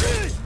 Hey!